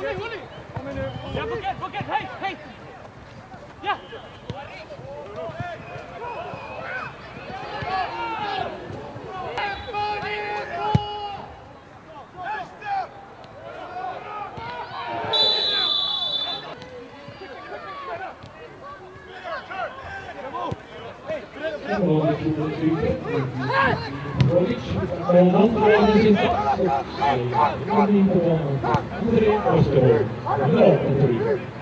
Willi, Willi! Ja, Buket, Buket, hey, hey! Ondan Kroner'in Kroner'in Kroner'in Kroner'in Kroner'in Kroner'in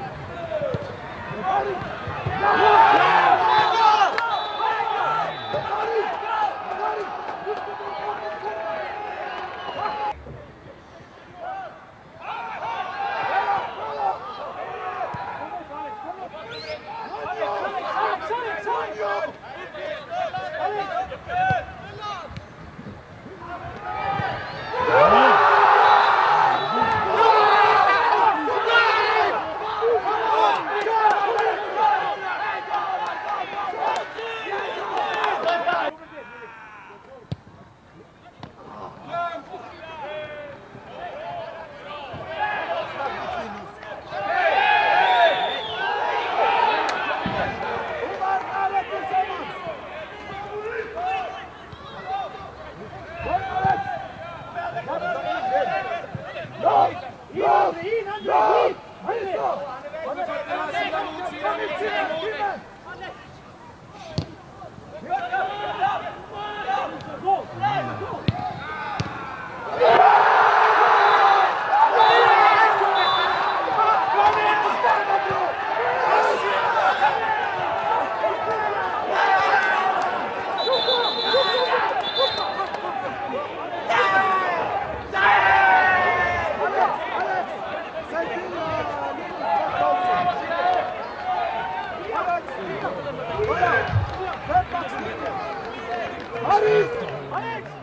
いいなんでいい。Paris! Alex!